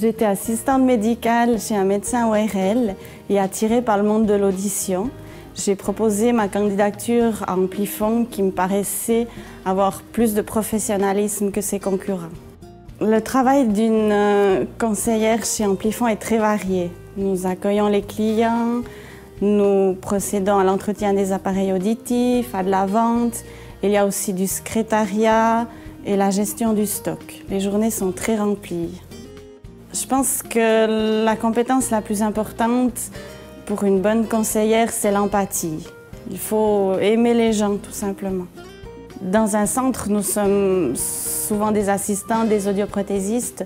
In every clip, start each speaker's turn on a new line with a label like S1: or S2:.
S1: J'étais assistante médicale chez un médecin ORL et attirée par le monde de l'audition. J'ai proposé ma candidature à Amplifon qui me paraissait avoir plus de professionnalisme que ses concurrents. Le travail d'une euh, conseillère chez Amplifon est très varié. Nous accueillons les clients, nous procédons à l'entretien des appareils auditifs, à de la vente. Il y a aussi du secrétariat et la gestion du stock. Les journées sont très remplies. Je pense que la compétence la plus importante pour une bonne conseillère, c'est l'empathie. Il faut aimer les gens, tout simplement. Dans un centre, nous sommes souvent des assistants, des audioprothésistes.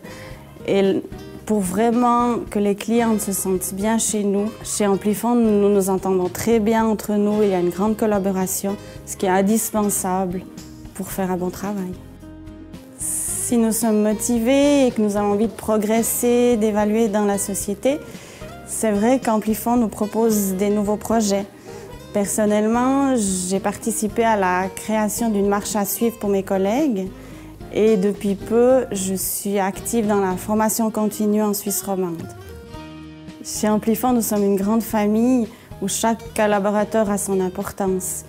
S1: Et pour vraiment que les clients se sentent bien chez nous, chez Amplifon, nous nous entendons très bien entre nous. Il y a une grande collaboration, ce qui est indispensable pour faire un bon travail. Si nous sommes motivés et que nous avons envie de progresser, d'évaluer dans la société, c'est vrai qu'Amplifon nous propose des nouveaux projets. Personnellement, j'ai participé à la création d'une marche à suivre pour mes collègues et depuis peu, je suis active dans la formation continue en Suisse romande. Chez Amplifon, nous sommes une grande famille où chaque collaborateur a son importance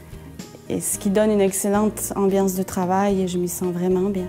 S1: et ce qui donne une excellente ambiance de travail et je m'y sens vraiment bien.